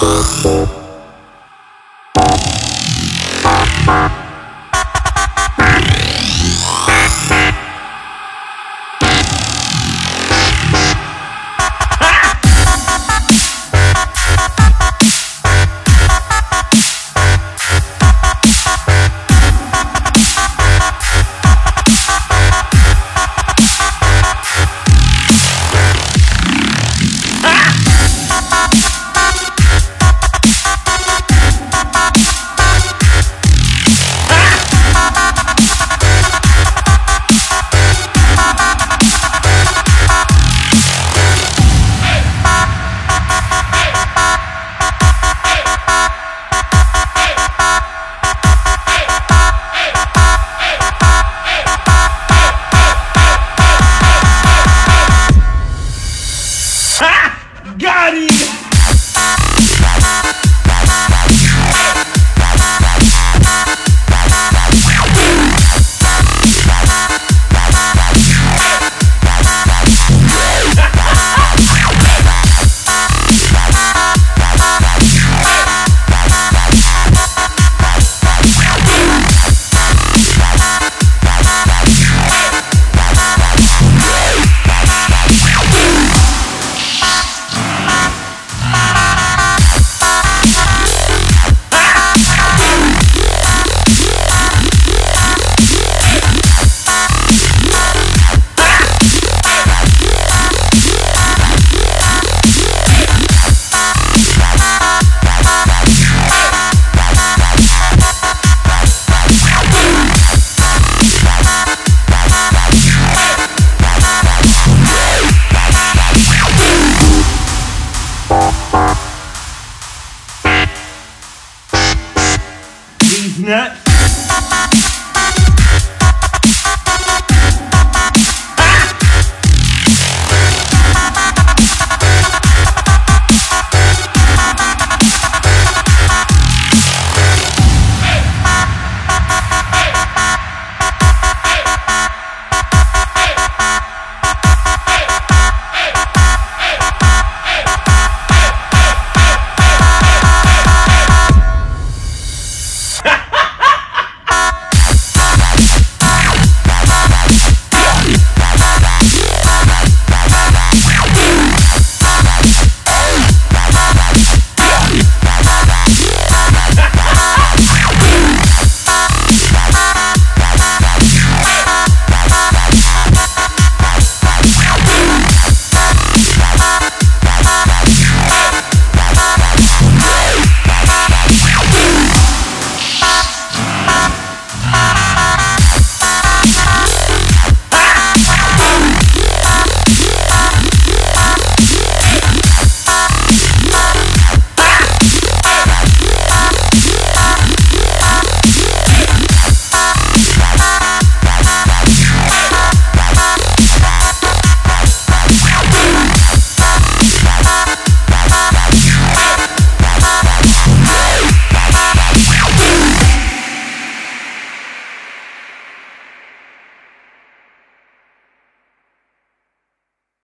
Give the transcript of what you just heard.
Him! that.